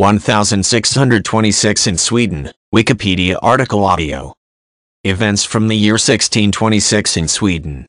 1626 in Sweden, Wikipedia article audio. Events from the year 1626 in Sweden.